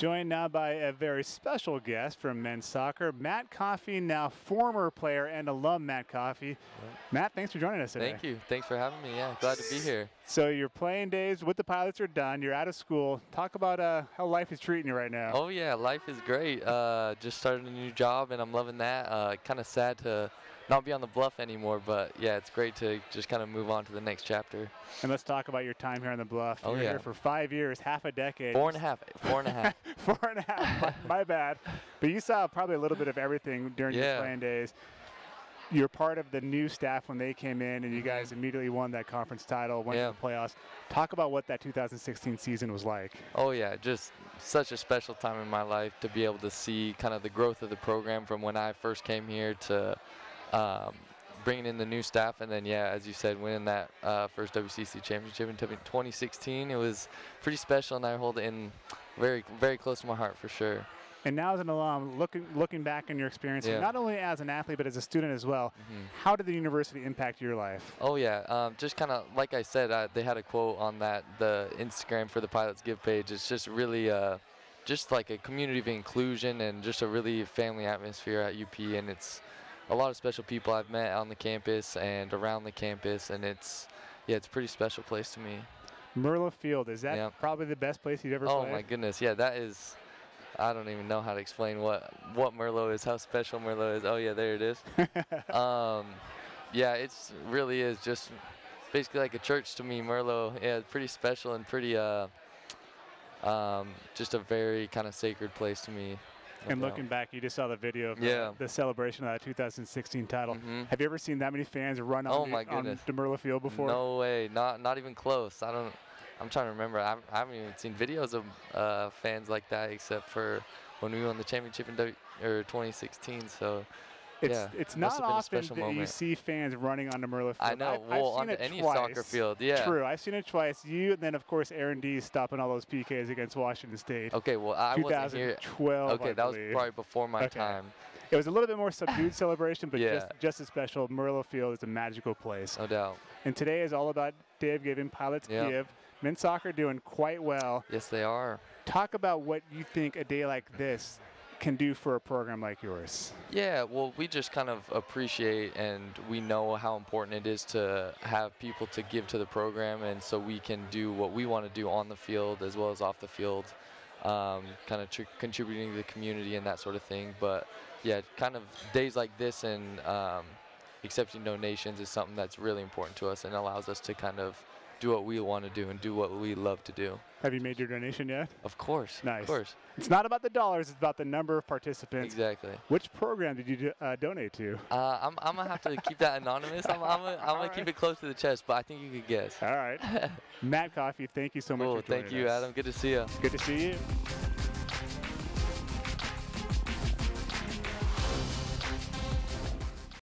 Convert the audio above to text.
Joined now by a very special guest from men's soccer, Matt Coffey, now former player and alum Matt Coffey. Matt, thanks for joining us today. Thank you. Thanks for having me. Yeah, glad to be here. So your playing days with the Pilots are done. You're out of school. Talk about uh, how life is treating you right now. Oh yeah, life is great. Uh, just started a new job and I'm loving that. Uh, kind of sad to not be on the bluff anymore, but yeah, it's great to just kind of move on to the next chapter. And let's talk about your time here on the bluff. Oh, You're yeah. here for five years, half a decade. Four and a half. Four and a half. Four and a half. my, my bad. But you saw probably a little bit of everything during your playing days. You're part of the new staff when they came in, and you guys immediately won that conference title, went Yeah. to the playoffs. Talk about what that 2016 season was like. Oh yeah, just such a special time in my life to be able to see kind of the growth of the program from when I first came here to um, bringing in the new staff, and then yeah, as you said, winning that uh, first WCC championship in 2016. It was pretty special, and I hold it in very, very close to my heart for sure. And now, as an alum, looking looking back on your experience, Yeah. not only as an athlete but as a student as well, Mhm. how did the university impact your life? Oh yeah, um, just kind of like I said, uh, they had a quote on that the Instagram for the Pilots Give page. It's just really uh, just like a community of inclusion and just a really family atmosphere at UP, and it's a lot of special people I've met on the campus and around the campus, and it's yeah, it's a pretty special place to me. Merlo Field is that Yeah. probably the best place you've ever Oh played? my goodness, yeah, that is. I don't even know how to explain what what Merlo is, how special Merlo is. Oh yeah, there it is. um, yeah, it's really is just basically like a church to me. Merlo, yeah, pretty special and pretty uh, um, just a very kind of sacred place to me. And looking back, you just saw the video of the- Yeah. the, celebration of that 2016 title. Mhm. Have you ever seen that many fans run on, Oh the, my on goodness. the Merlo Field before? No way, not not even close. I don't. I'm trying to remember. I haven't, I haven't even seen videos of uh, fans like that except for when we won the championship in w, or 2016. So It's, yeah, it's not have been a often special that you see fans running on the Merlo Field. I know. I've, well, I've on seen it any twice. soccer field, yeah. True. I've seen it twice. You and then of course Aaron D stopping all those PKs against Washington State. Okay, well I wasn't here. 2012. Okay, that was probably before my Okay. time, It was a little bit more subdued celebration, but Yeah. just just as special. Merlo Field is a magical place. no doubt. And today is all about Dave giving pilots Yeah. give. Men's soccer doing quite well. Yes, they are. Talk about what you think a day like this can do for a program like yours. Yeah, well, we just kind of appreciate and we know how important it is to have people to give to the program, and so we can do what we want to do on the field as well as off the field, um, kind of tr- contributing to the community and that sort of thing. But yeah, kind of days like this and um, accepting donations is something that's really important to us and allows us to kind of do what we want to do and do what we love to do. Have you made your donation yet? Of course. Nice. Of course. It's not about the dollars, it's about the number of participants. Exactly. Which program did you do, uh, donate to? Uh, I'm, I'm gonna have to keep that anonymous. I'm, I'm, gonna, I'm gonna Alright. keep it close to the chest, but I think you could guess. All right. Matt Coffey, thank you so much cool. for joining Thank you, us. Adam. Good to see you. Good to see you.